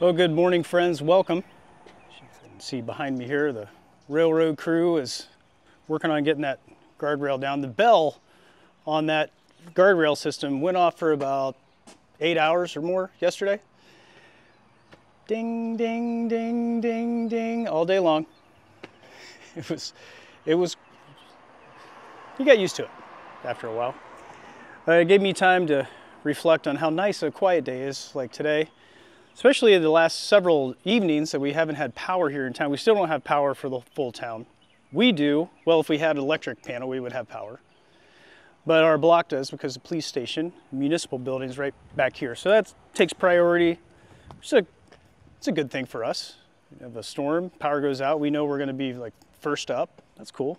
Well, good morning, friends. Welcome. You can see behind me here, the railroad crew is working on getting that guardrail down. The bell on that guardrail system went off for about eight hours or more yesterday. Ding, ding, ding, ding, ding, all day long. It was, it was, you got used to it after a while. Uh, it gave me time to reflect on how nice a quiet day is like today especially in the last several evenings that we haven't had power here in town. We still don't have power for the full town. We do. Well, if we had an electric panel, we would have power. But our block does because the police station, municipal building is right back here. So that takes priority. It's a, it's a good thing for us. If a storm, power goes out, we know we're going to be like first up. That's cool.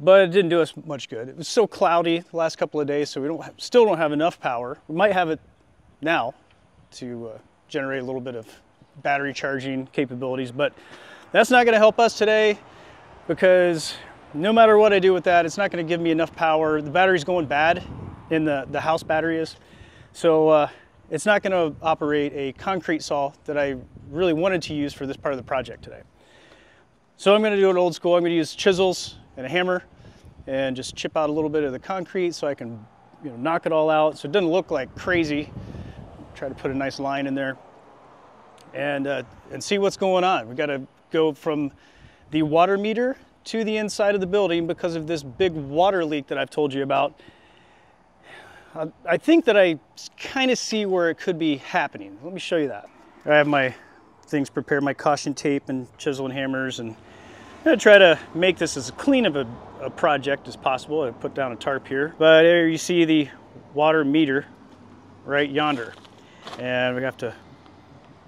But it didn't do us much good. It was so cloudy the last couple of days, so we don't have, still don't have enough power. We might have it now, to uh, generate a little bit of battery charging capabilities. But that's not going to help us today because no matter what I do with that, it's not going to give me enough power. The battery's going bad in the, the house battery is. So uh, it's not going to operate a concrete saw that I really wanted to use for this part of the project today. So I'm going to do it old school. I'm going to use chisels and a hammer and just chip out a little bit of the concrete so I can you know, knock it all out so it doesn't look like crazy try to put a nice line in there and, uh, and see what's going on. We got to go from the water meter to the inside of the building because of this big water leak that I've told you about. I think that I kind of see where it could be happening. Let me show you that. I have my things prepared, my caution tape and chisel and hammers, and I'm gonna try to make this as clean of a, a project as possible. I put down a tarp here, but here you see the water meter right yonder and we have to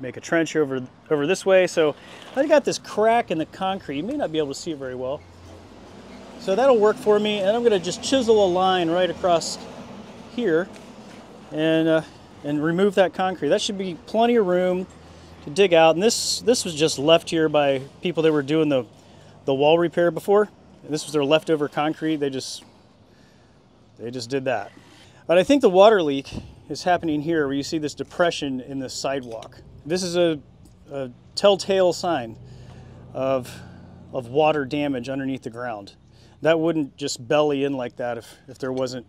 make a trench over over this way. So I got this crack in the concrete. You may not be able to see it very well. So that'll work for me, and I'm going to just chisel a line right across here, and uh, and remove that concrete. That should be plenty of room to dig out. And this this was just left here by people that were doing the the wall repair before. And this was their leftover concrete. They just they just did that. But I think the water leak is happening here where you see this depression in the sidewalk. This is a, a telltale sign of, of water damage underneath the ground. That wouldn't just belly in like that if, if there wasn't,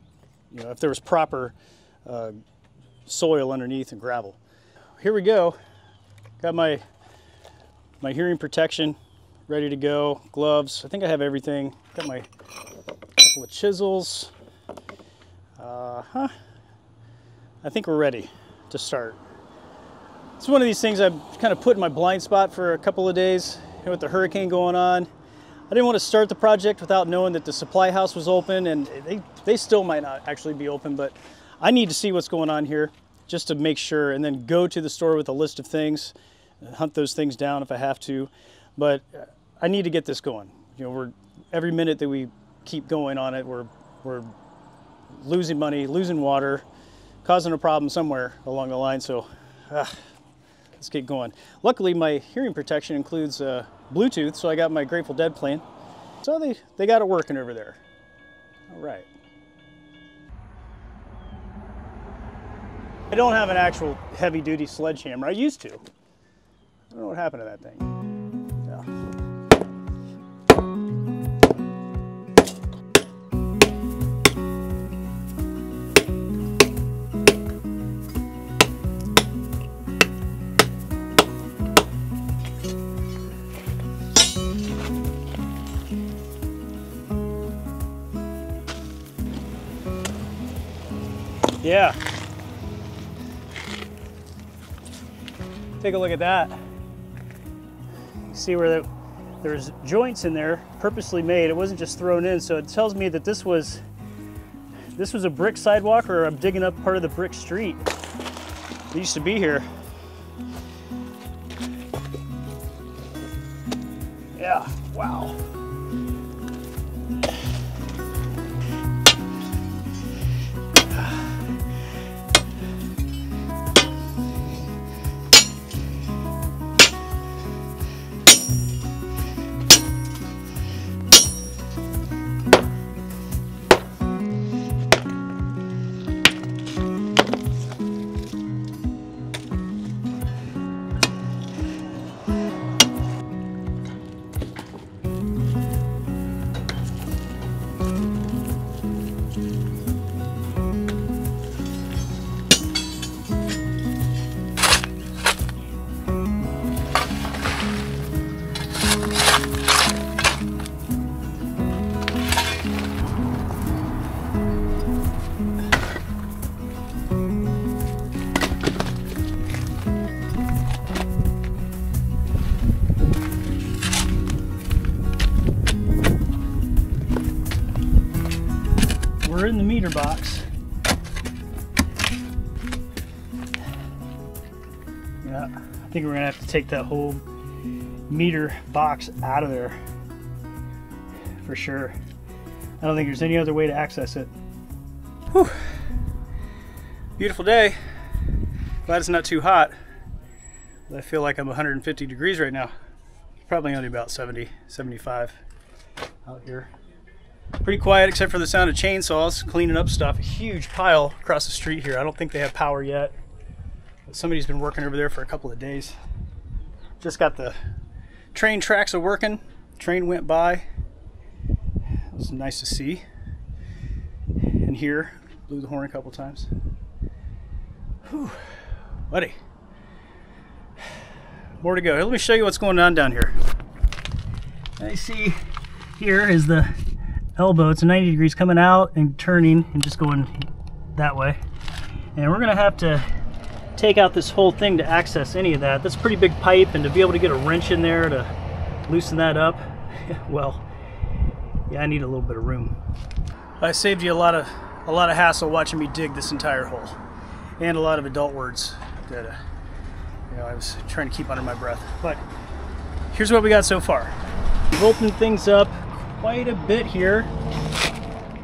you know, if there was proper uh, soil underneath and gravel. Here we go. Got my, my hearing protection ready to go, gloves. I think I have everything. Got my couple of chisels. Uh huh. I think we're ready to start. It's one of these things I've kind of put in my blind spot for a couple of days with the hurricane going on. I didn't want to start the project without knowing that the supply house was open and they, they still might not actually be open, but I need to see what's going on here just to make sure and then go to the store with a list of things, hunt those things down if I have to. But uh, I need to get this going. You know, we're every minute that we keep going on it, we're, we're losing money, losing water, causing a problem somewhere along the line. So ah, let's get going. Luckily, my hearing protection includes uh, Bluetooth, so I got my Grateful Dead playing. So they, they got it working over there. All right. I don't have an actual heavy duty sledgehammer. I used to. I don't know what happened to that thing. Yeah. Take a look at that. See where the, there's joints in there purposely made. It wasn't just thrown in. So it tells me that this was this was a brick sidewalk or I'm digging up part of the brick street. It used to be here. Yeah, wow. Meter box. Yeah, I think we're gonna have to take that whole meter box out of there for sure. I don't think there's any other way to access it. Whew. Beautiful day. Glad it's not too hot. I feel like I'm 150 degrees right now. Probably only about 70, 75 out here. Pretty quiet except for the sound of chainsaws cleaning up stuff. A huge pile across the street here. I don't think they have power yet. But somebody's been working over there for a couple of days. Just got the train tracks are working. Train went by. It was nice to see. And here, blew the horn a couple times. Whew, buddy. More to go. Let me show you what's going on down here. I see here is the elbow. It's 90 degrees coming out and turning and just going that way. And we're gonna have to take out this whole thing to access any of that. That's a pretty big pipe and to be able to get a wrench in there to loosen that up, well, yeah, I need a little bit of room. I saved you a lot of a lot of hassle watching me dig this entire hole and a lot of adult words that uh, you know I was trying to keep under my breath. But here's what we got so far. We've opened things up quite a bit here.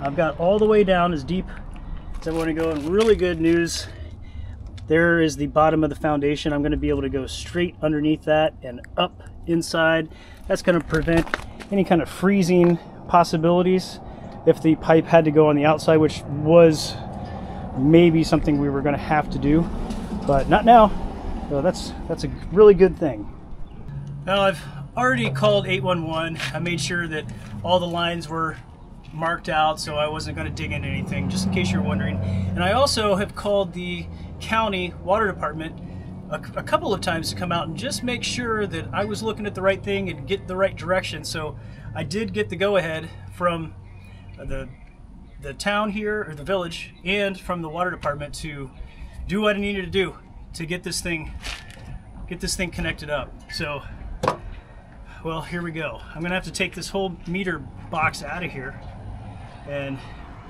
I've got all the way down as deep as I want to go and really good news there is the bottom of the foundation. I'm going to be able to go straight underneath that and up inside. That's going to prevent any kind of freezing possibilities if the pipe had to go on the outside, which was maybe something we were going to have to do, but not now. So that's that's a really good thing. Now I've already called 811. I made sure that all the lines were marked out so I wasn't going to dig into anything, just in case you're wondering. And I also have called the county water department a, a, couple of times to come out and just make sure that I was looking at the right thing and get the right direction. So I did get the go-ahead from the the town here or the village and from the water department to do what I needed to do to get this thing get this thing connected up. So well here we go. I'm gonna have to take this whole meter box out of here and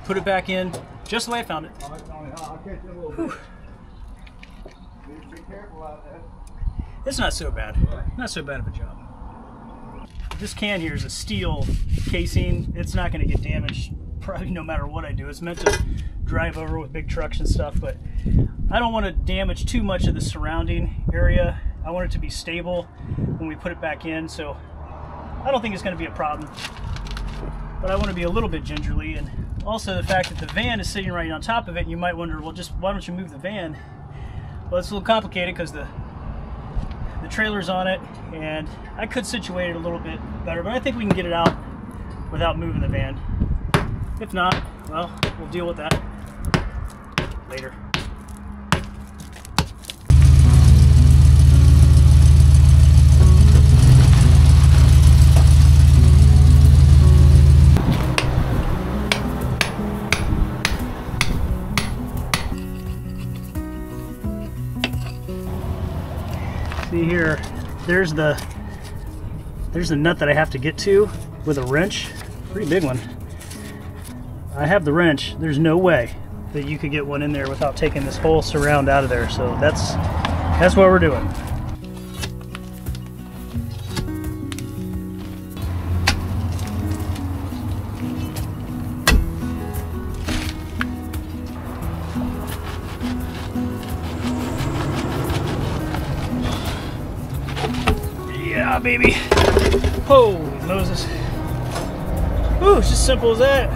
put it back in just the way I found it. Whew. It's not so bad. Not so bad of a job. This can here is a steel casing. It's not going to get damaged probably no matter what I do. It's meant to drive over with big trucks and stuff, but I don't want to damage too much of the surrounding area. I want it to be stable when we put it back in, so I don't think it's going to be a problem. But I want to be a little bit gingerly, and also the fact that the van is sitting right on top of it, you might wonder, well, just why don't you move the van? Well, it's a little complicated because the the trailer's on it, and I could situate it a little bit better, but I think we can get it out without moving the van. If not, well, we'll deal with that later. There's the there's the nut that I have to get to with a wrench. Pretty big one. I have the wrench. There's no way that you could get one in there without taking this whole surround out of there. So that's that's what we're doing. Baby. Holy Moses. Ooh, it's just simple as that.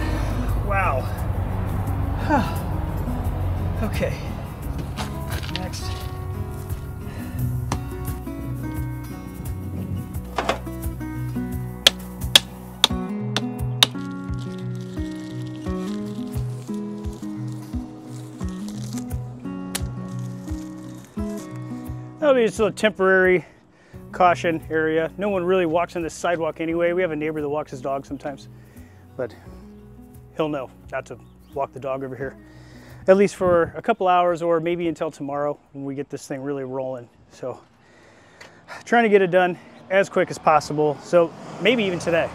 Wow. okay. Next. That'll be just a temporary caution area. No one really walks on this sidewalk anyway. We have a neighbor that walks his dog sometimes, but he'll know not to walk the dog over here, at least for a couple hours or maybe until tomorrow when we get this thing really rolling. So trying to get it done as quick as possible. So maybe even today.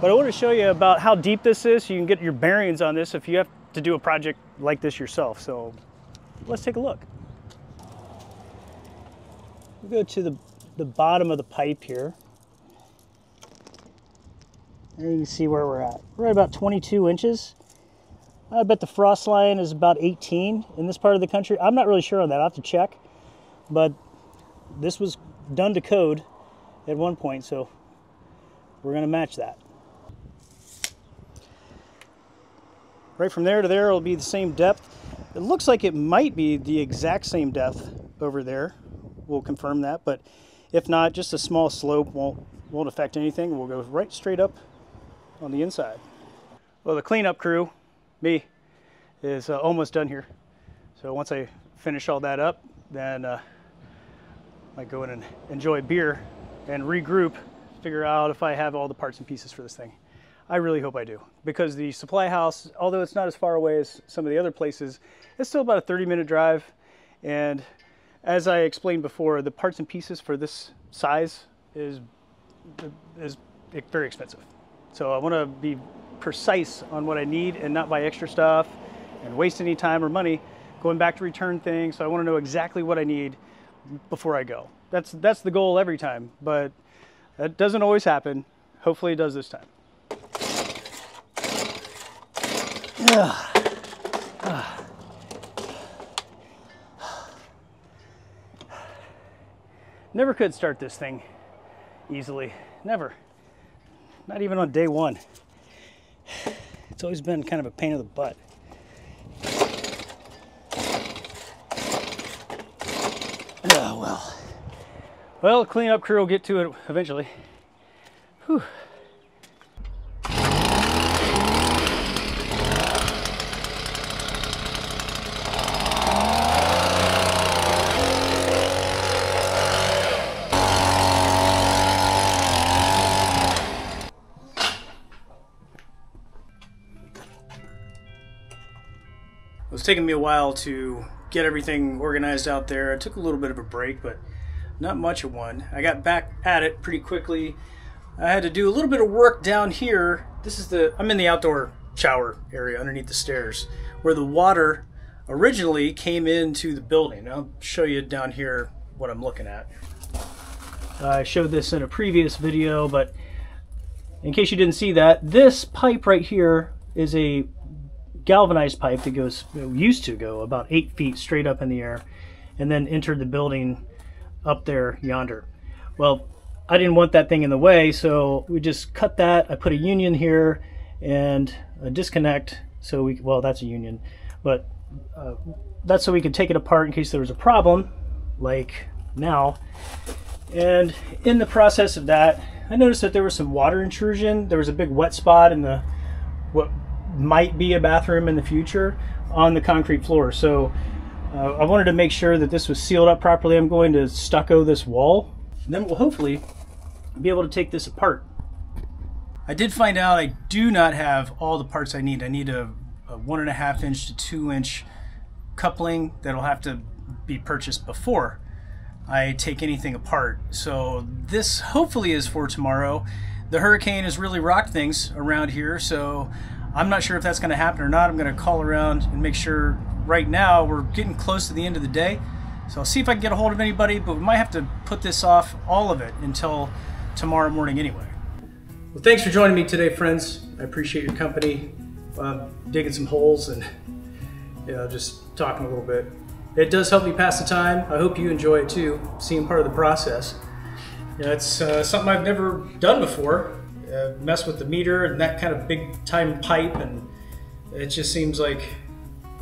But I want to show you about how deep this is so you can get your bearings on this if you have to do a project like this yourself. So let's take a look. we go to the, the bottom of the pipe here. There you can see where we're at. We're at about 22 inches. I bet the frost line is about 18 in this part of the country. I'm not really sure on that. I'll have to check. But this was done to code at one point, so we're going to match that. Right from there to there will be the same depth. It looks like it might be the exact same depth over there. We'll confirm that, but if not, just a small slope won't, won't affect anything. We'll go right straight up on the inside. Well, the cleanup crew, me, is uh, almost done here. So once I finish all that up, then uh, I might go in and enjoy beer and regroup, figure out if I have all the parts and pieces for this thing. I really hope I do because the supply house, although it's not as far away as some of the other places, it's still about a 30 minute drive. And as I explained before, the parts and pieces for this size is, is very expensive. So I want to be precise on what I need and not buy extra stuff and waste any time or money going back to return things. So I want to know exactly what I need before I go. That's, that's the goal every time, but that doesn't always happen. Hopefully it does this time. Never could start this thing easily. Never. Not even on day one. It's always been kind of a pain in the butt. Oh, well. Well, cleanup crew will get to it eventually. Whew. Was taking me a while to get everything organized out there. I took a little bit of a break, but not much of one. I got back at it pretty quickly. I had to do a little bit of work down here. This is the, I'm in the outdoor shower area underneath the stairs where the water originally came into the building. I'll show you down here what I'm looking at. I showed this in a previous video, but in case you didn't see that, this pipe right here is a galvanized pipe that goes used to go about eight feet straight up in the air and then entered the building up there yonder. Well, I didn't want that thing in the way, so we just cut that. I put a union here and a disconnect. So we, well, that's a union, but uh, that's so we could take it apart in case there was a problem, like now. And in the process of that, I noticed that there was some water intrusion. There was a big wet spot in the what might be a bathroom in the future on the concrete floor. So uh, I wanted to make sure that this was sealed up properly. I'm going to stucco this wall. Then we'll hopefully be able to take this apart. I did find out I do not have all the parts I need. I need a, a one and a half inch to two inch coupling that'll have to be purchased before I take anything apart. So this hopefully is for tomorrow. The hurricane has really rocked things around here, so I'm not sure if that's going to happen or not. I'm going to call around and make sure right now we're getting close to the end of the day. So I'll see if I can get a hold of anybody, but we might have to put this off, all of it, until tomorrow morning anyway. Well, thanks for joining me today, friends. I appreciate your company, digging some holes and you know, just talking a little bit. It does help me pass the time. I hope you enjoy it too, seeing part of the process. You know, it's uh, something I've never done before, uh, mess with the meter and that kind of big time pipe, and it just seems like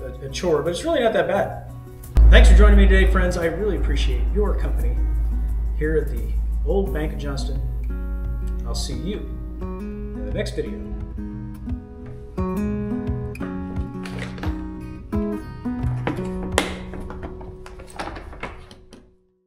a, a chore, but it's really not that bad. Thanks for joining me today, friends. I really appreciate your company here at the Old Bank of Johnston. I'll see you in the next video.